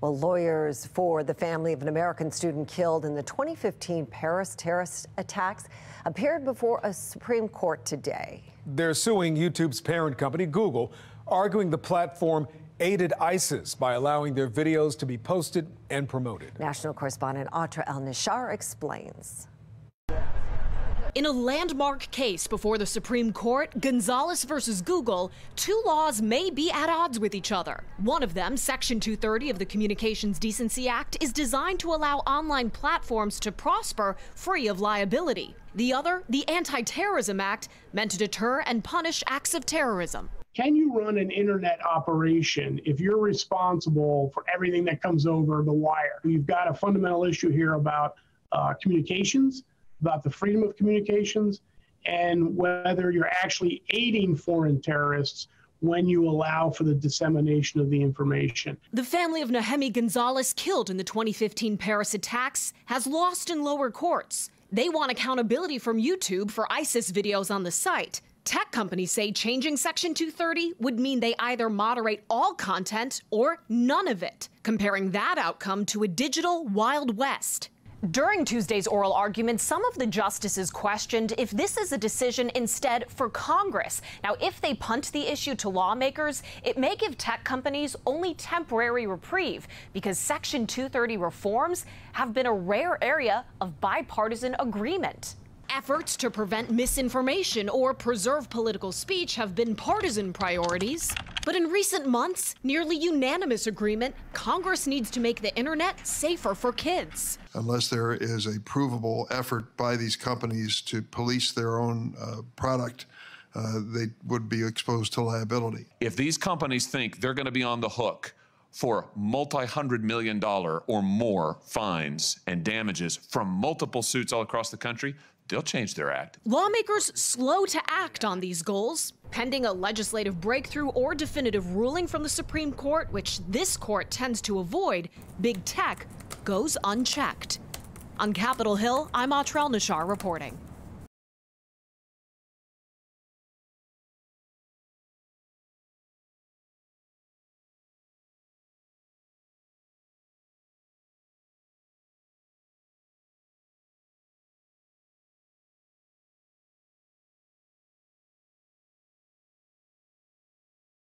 Well, lawyers for the family of an American student killed in the 2015 Paris terrorist attacks appeared before a Supreme Court today. They're suing YouTube's parent company, Google, arguing the platform aided ISIS by allowing their videos to be posted and promoted. National correspondent Ahtra Elnashar explains. In a landmark case before the Supreme Court, Gonzalez versus Google, two laws may be at odds with each other. One of them, Section 230 of the Communications Decency Act, is designed to allow online platforms to prosper free of liability. The other, the Anti Terrorism Act, meant to deter and punish acts of terrorism. Can you run an internet operation if you're responsible for everything that comes over the wire? You've got a fundamental issue here about uh, communications about the freedom of communications and whether you're actually aiding foreign terrorists when you allow for the dissemination of the information. The family of Nohemi Gonzalez, killed in the 2015 Paris attacks, has lost in lower courts. They want accountability from YouTube for ISIS videos on the site. Tech companies say changing Section 230 would mean they either moderate all content or none of it, comparing that outcome to a digital Wild West. During Tuesday's oral argument, some of the justices questioned if this is a decision instead for Congress. Now, if they punt the issue to lawmakers, it may give tech companies only temporary reprieve because Section 230 reforms have been a rare area of bipartisan agreement. Efforts to prevent misinformation or preserve political speech have been partisan priorities. But in recent months, nearly unanimous agreement Congress needs to make the internet safer for kids. Unless there is a provable effort by these companies to police their own uh, product, uh, they would be exposed to liability. If these companies think they're going to be on the hook for multi hundred million dollar or more fines and damages from multiple suits all across the country, they'll change their act. Lawmakers slow to act on these goals, pending a legislative breakthrough or definitive ruling from the Supreme Court, which this court tends to avoid. Big tech goes unchecked. On Capitol Hill, I'm Ahtra Elnashar reporting.